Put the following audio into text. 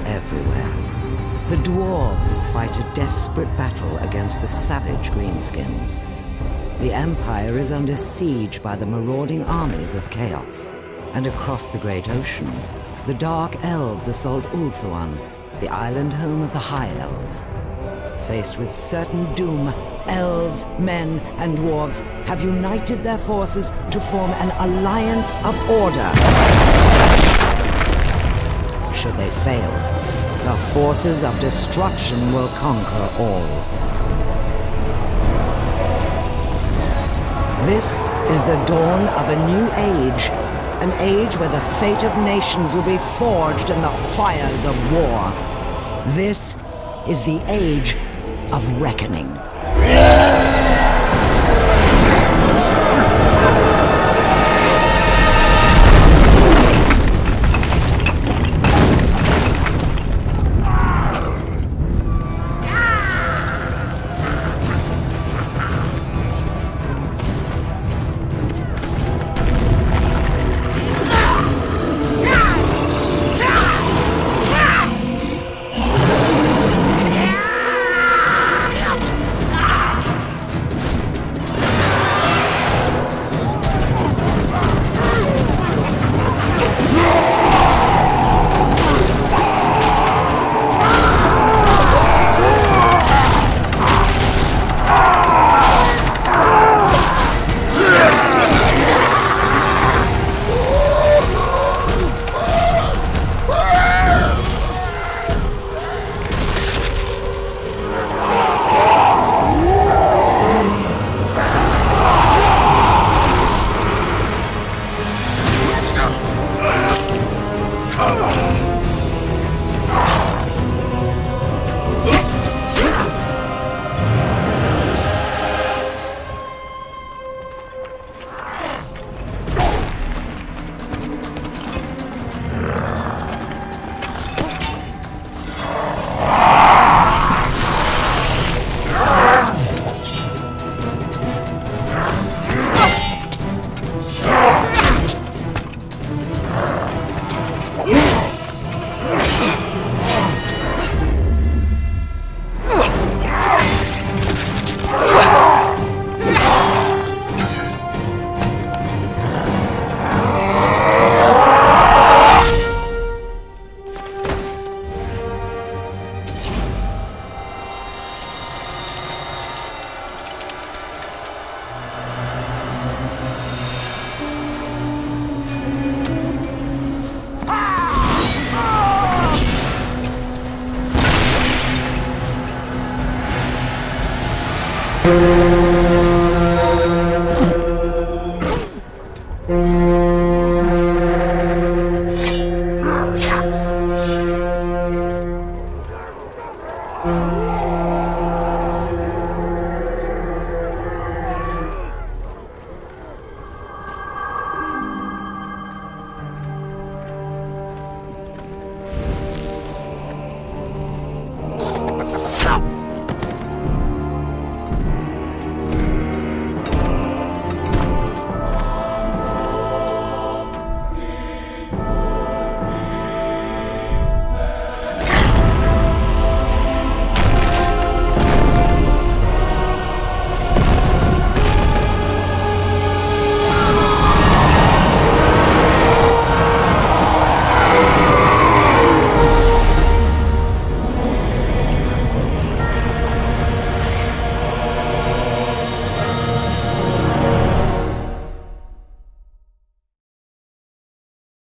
everywhere. The dwarves fight a desperate battle against the savage greenskins. The Empire is under siege by the marauding armies of chaos. And across the great ocean, the Dark Elves assault Ulthuan, the island home of the High Elves. Faced with certain doom, elves, men, and dwarves have united their forces to form an alliance of order. Should they fail, the forces of destruction will conquer all. This is the dawn of a new age an age where the fate of nations will be forged in the fires of war. This is the age of reckoning.